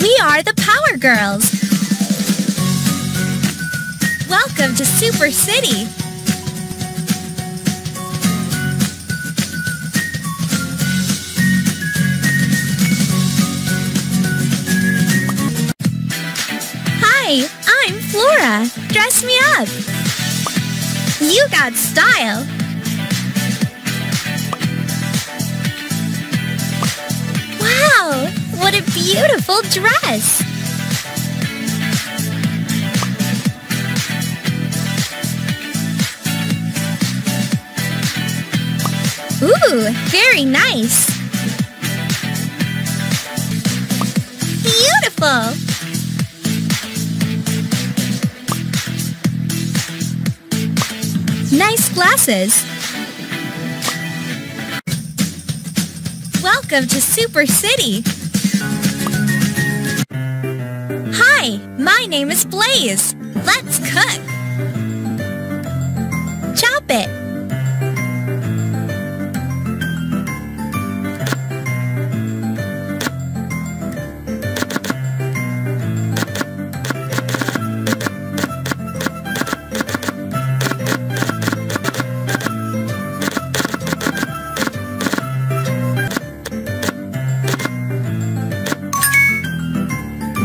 We are the Power Girls. Welcome to Super City. Hi, I'm Flora. Dress me up. You got style. Beautiful dress. Ooh, very nice. Beautiful. Nice glasses. Welcome to Super City. My name is Blaze. Let's cook. Chop it.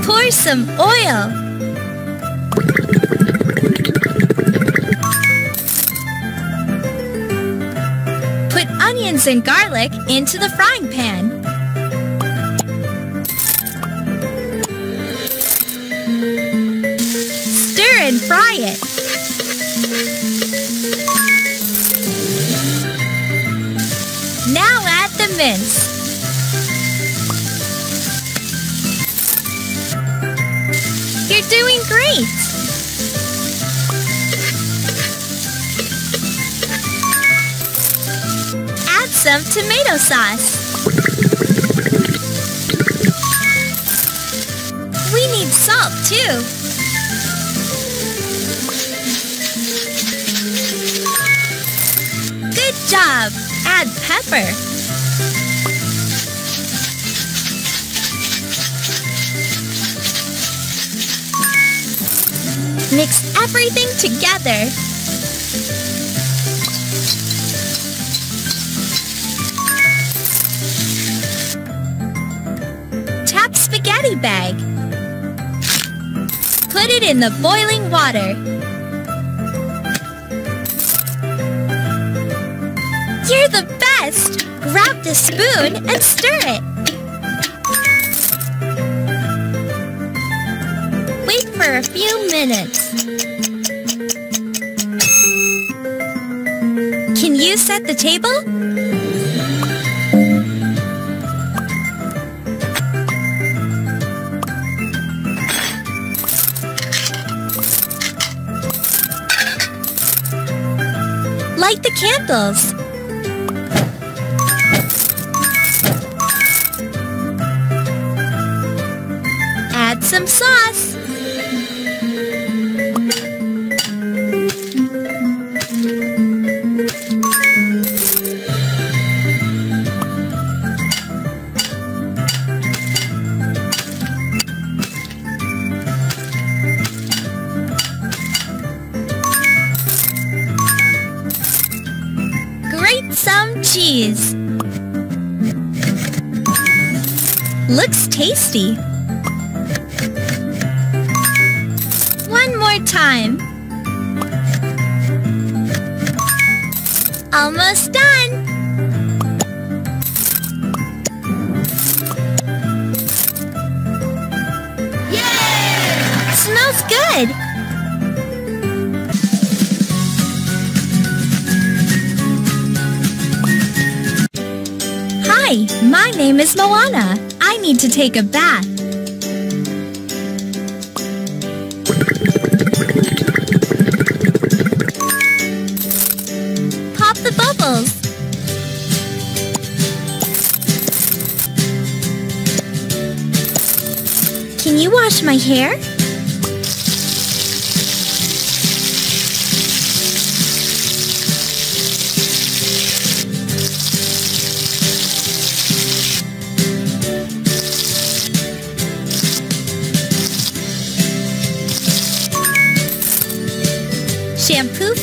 Pour some oil. Onions and garlic into the frying pan. Stir and fry it. Now add the mince. You're doing great! Some tomato sauce. We need salt too. Good job! Add pepper. Mix everything together. Spaghetti bag. Put it in the boiling water. You're the best! Grab the spoon and stir it. Wait for a few minutes. Can you set the table? Light the candles. Add some sauce. Cheese. Looks tasty. One more time. Almost done. Yay! Smells good. Hi, my name is Moana. I need to take a bath. Pop the bubbles. Can you wash my hair?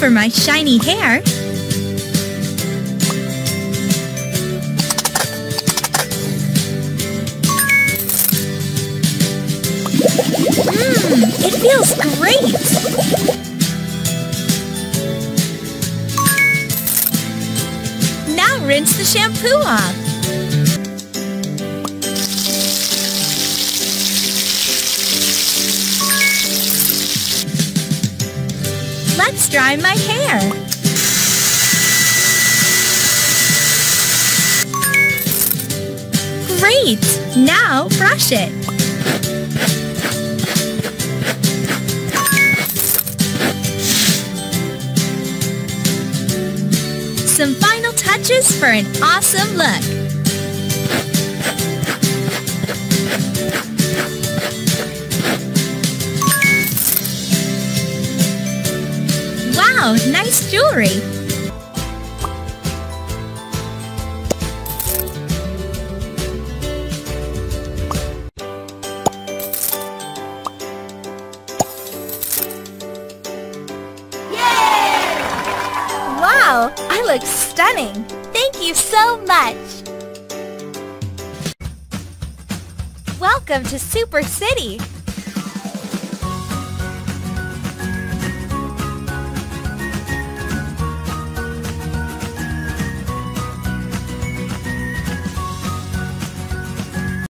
For my shiny hair. Mmm, it feels great! Now rinse the shampoo off. Let's dry my hair. Great! Now brush it. Some final touches for an awesome look. Wow, nice jewelry! Wow, I look stunning! Thank you so much! Welcome to Super City!